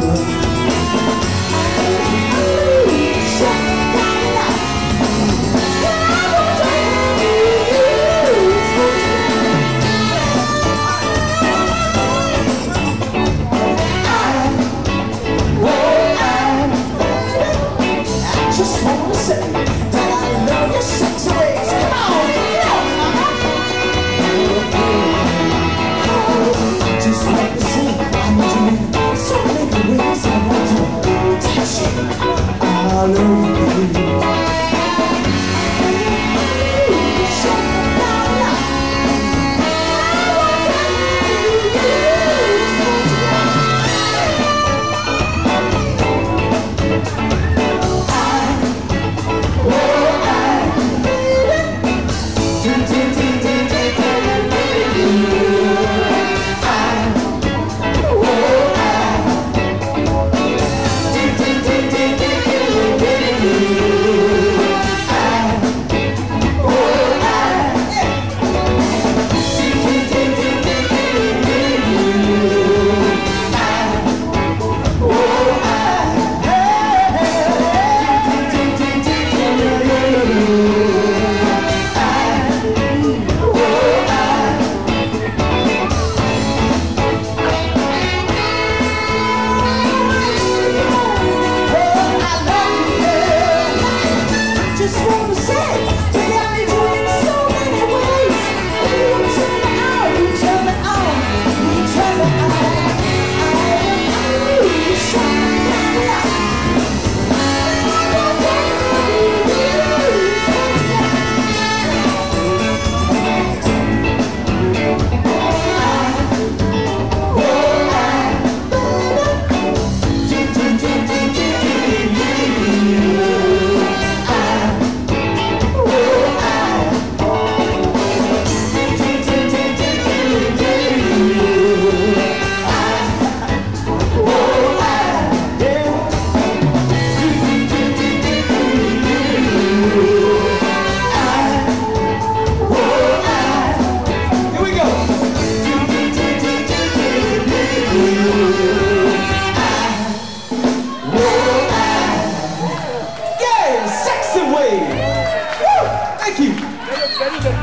to Halım Thank you.